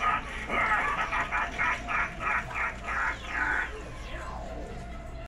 Alpha.